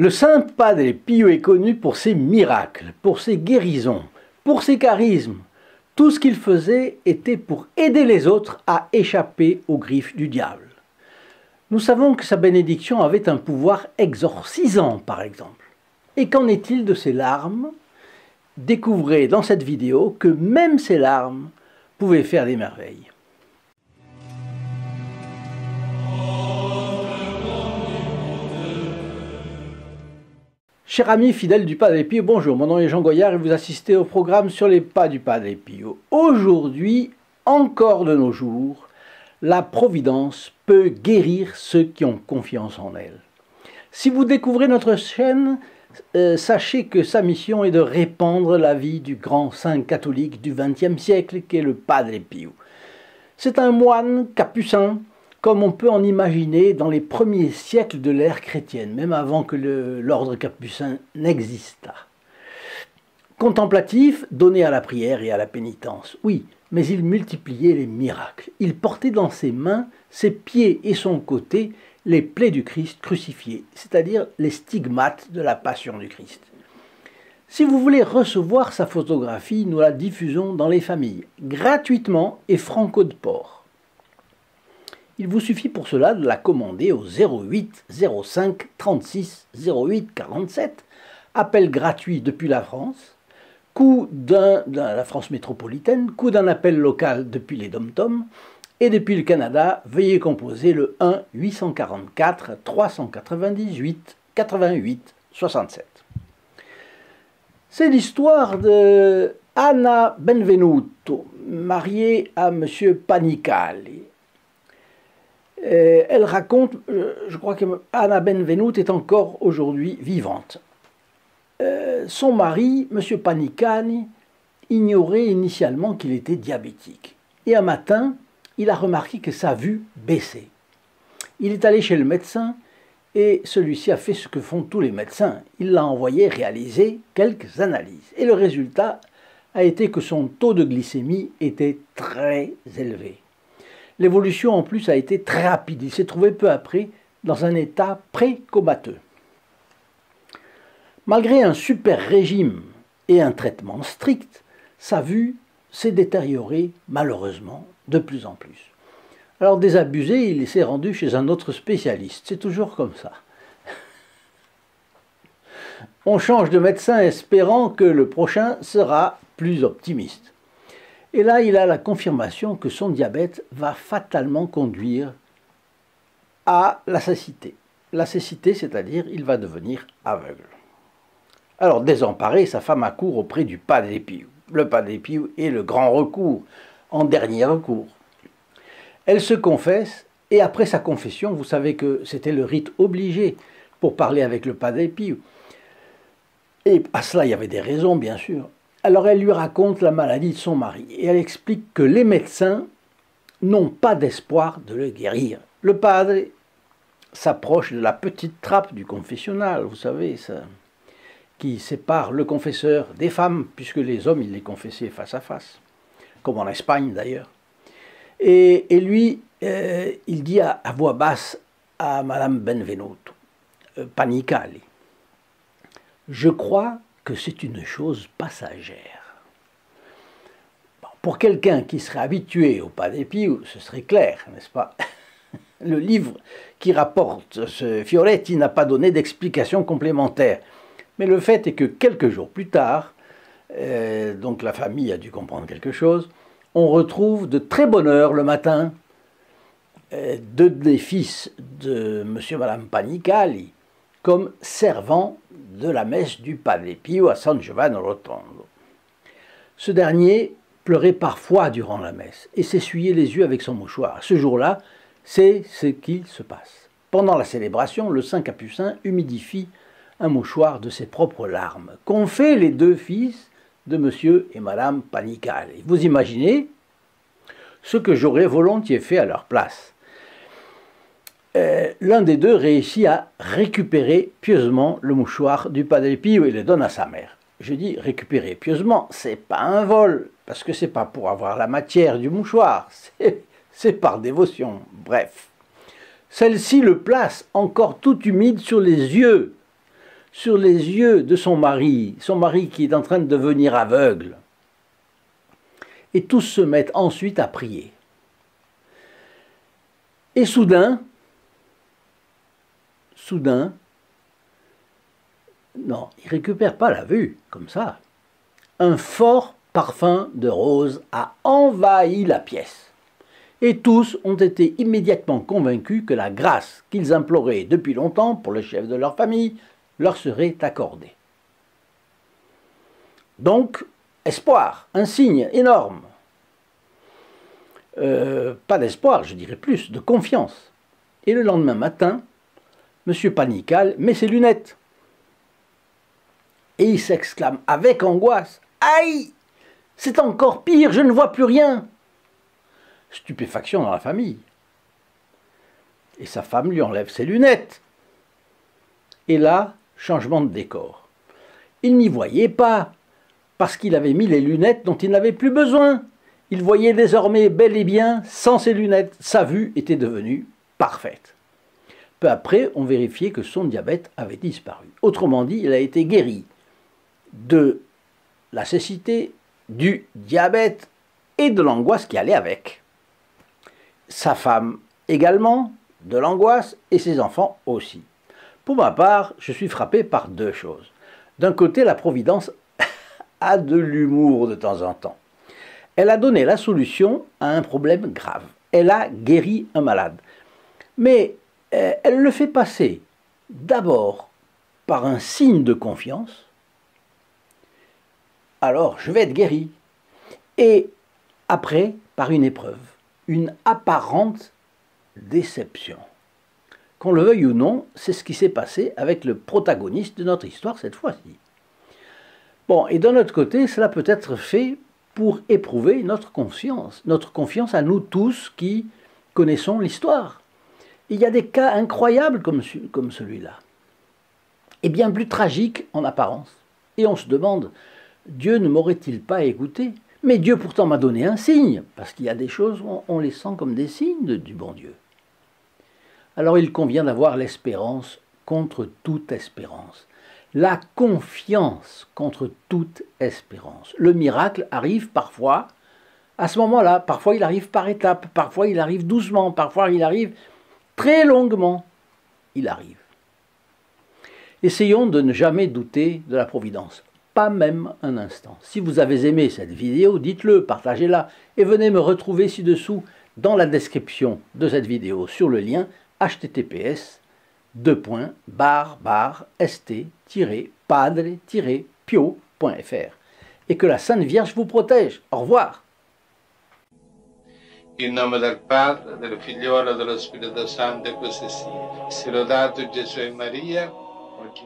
Le saint Padre Pio est connu pour ses miracles, pour ses guérisons, pour ses charismes. Tout ce qu'il faisait était pour aider les autres à échapper aux griffes du diable. Nous savons que sa bénédiction avait un pouvoir exorcisant, par exemple. Et qu'en est-il de ses larmes? Découvrez dans cette vidéo que même ses larmes pouvaient faire des merveilles. Cher ami fidèle du Padre Pio, bonjour, mon nom est Jean Goyard et vous assistez au programme sur les pas du Padre Pio. Aujourd'hui, encore de nos jours, la Providence peut guérir ceux qui ont confiance en elle. Si vous découvrez notre chaîne, euh, sachez que sa mission est de répandre la vie du grand saint catholique du XXe siècle qui est le Padre Pio. C'est un moine capucin comme on peut en imaginer dans les premiers siècles de l'ère chrétienne, même avant que l'ordre capucin n'existât. Contemplatif, donné à la prière et à la pénitence, oui, mais il multipliait les miracles. Il portait dans ses mains, ses pieds et son côté les plaies du Christ crucifié, c'est-à-dire les stigmates de la passion du Christ. Si vous voulez recevoir sa photographie, nous la diffusons dans les familles, gratuitement et franco de port. Il vous suffit pour cela de la commander au 08 05 36 08 47, appel gratuit depuis la France, coût d'un, la France métropolitaine, coût d'un appel local depuis les dom et depuis le Canada, veuillez composer le 1 844 398 88 67. C'est l'histoire de Anna Benvenuto, mariée à M. Panicali. Euh, elle raconte, euh, je crois que Anna Benvenut est encore aujourd'hui vivante. Euh, son mari, M. Panicani, ignorait initialement qu'il était diabétique. Et un matin, il a remarqué que sa vue baissait. Il est allé chez le médecin et celui-ci a fait ce que font tous les médecins. Il l'a envoyé réaliser quelques analyses. Et le résultat a été que son taux de glycémie était très élevé. L'évolution en plus a été très rapide. Il s'est trouvé peu après dans un état pré-comateux. Malgré un super régime et un traitement strict, sa vue s'est détériorée malheureusement de plus en plus. Alors désabusé, il s'est rendu chez un autre spécialiste. C'est toujours comme ça. On change de médecin espérant que le prochain sera plus optimiste. Et là, il a la confirmation que son diabète va fatalement conduire à la cécité. La cécité, c'est-à-dire il va devenir aveugle. Alors, désemparé, sa femme accourt auprès du Padre Pio. Le Padre Pio est le grand recours, en dernier recours. Elle se confesse, et après sa confession, vous savez que c'était le rite obligé pour parler avec le Padre Pio. Et à cela, il y avait des raisons, bien sûr. Alors elle lui raconte la maladie de son mari et elle explique que les médecins n'ont pas d'espoir de le guérir. Le padre s'approche de la petite trappe du confessionnal, vous savez, qui sépare le confesseur des femmes, puisque les hommes, ils les confessaient face à face, comme en Espagne d'ailleurs. Et, lui, euh, il dit à, voix basse à Madame Benvenuto, euh, Panicali, je crois que c'est une chose passagère. pour quelqu'un qui serait habitué au pas d'épi, ce serait clair, n'est-ce pas? Le livre qui rapporte ce Fioretti n'a pas donné d'explication complémentaire. Mais le fait est que quelques jours plus tard, euh, donc la famille a dû comprendre quelque chose, on retrouve de très bonne heure le matin euh, deux des fils de M. et Mme Panicali comme servant de la messe du Padre Pio à San Giovanni Rotondo. Ce dernier pleurait parfois durant la messe et s'essuyait les yeux avec son mouchoir. Ce jour-là, c'est ce qui se passe. Pendant la célébration, le Saint Capucin humidifie un mouchoir de ses propres larmes, qu'ont fait les deux fils de monsieur et madame Panicale. Vous imaginez ce que j'aurais volontiers fait à leur place. Euh, l'un des deux réussit à récupérer pieusement le mouchoir du Padre Pio et le donne à sa mère. Je dis récupérer pieusement, c'est pas un vol, parce que c'est pas pour avoir la matière du mouchoir, c'est par dévotion. Bref. Celle-ci le place encore tout humide sur les yeux. sur les yeux de son mari, son mari qui est en train de devenir aveugle. Et tous se mettent ensuite à prier. Et soudain, soudain, non, il récupère pas la vue, comme ça. Un fort parfum de rose a envahi la pièce. Et tous ont été immédiatement convaincus que la grâce qu'ils imploraient depuis longtemps pour le chef de leur famille leur serait accordée. Donc, espoir, un signe énorme. Euh, pas d'espoir, je dirais plus, de confiance. Et le lendemain matin, M. Panical met ses lunettes. Et il s'exclame avec angoisse Aïe C'est encore pire, je ne vois plus rien Stupéfaction dans la famille. Et sa femme lui enlève ses lunettes. Et là, changement de décor. Il n'y voyait pas, parce qu'il avait mis les lunettes dont il n'avait plus besoin. Il voyait désormais bel et bien sans ses lunettes. Sa vue était devenue parfaite. Peu après, on vérifiait que son diabète avait disparu. Autrement dit, il a été guéri de la cécité, du diabète et de l'angoisse qui allait avec. Sa femme également, de l'angoisse, et ses enfants aussi. Pour ma part, je suis frappé par deux choses. D'un côté, la Providence a de l'humour de temps en temps. Elle a donné la solution à un problème grave. Elle a guéri un malade. Mais elle le fait passer d'abord par un signe de confiance. Alors, je vais être guéri. Et après, par une épreuve, une apparente déception. Qu'on le veuille ou non, c'est ce qui s'est passé avec le protagoniste de notre histoire cette fois-ci. Bon, et d'un autre côté, cela peut être fait pour éprouver notre confiance, notre confiance à nous tous qui connaissons l'histoire. Il y a des cas incroyables comme, celui-là, et bien plus tragiques en apparence. Et on se demande, Dieu ne m'aurait-il pas écouté? Mais Dieu pourtant m'a donné un signe, parce qu'il y a des choses, on, on les sent comme des signes du bon Dieu alors il convient d'avoir l'espérance contre toute espérance. La confiance contre toute espérance. Le miracle arrive parfois à ce moment-là. Parfois il arrive par étapes, parfois il arrive doucement, parfois il arrive très longuement. Il arrive. Essayons de ne jamais douter de la providence. Pas même un instant. Si vous avez aimé cette vidéo, dites-le, partagez-la et venez me retrouver ci-dessous dans la description de cette vidéo sur le lien https st-padre-pio.fr et que la Sainte Vierge vous protège. Au revoir. In nome del Padre, del Figliolo e dello Spirito Santo, e così sia. Si lodato Gesù e Maria, oggi